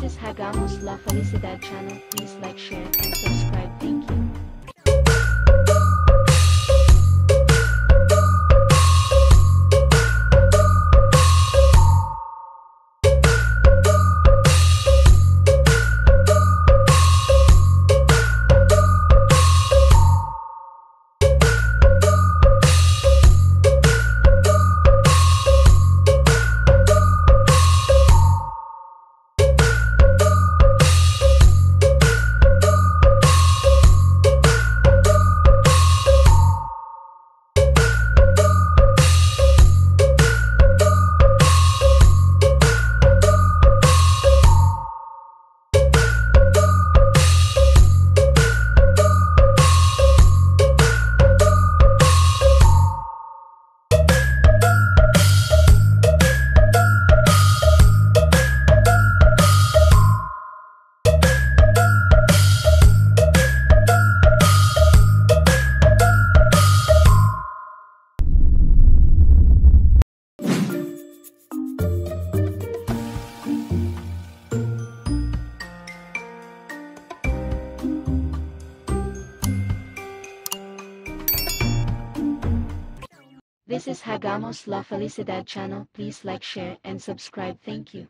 is Hagamos La Felicidad channel. Please like, share, and subscribe. This is Hagamos La Felicidad channel. Please like, share, and subscribe. Thank you.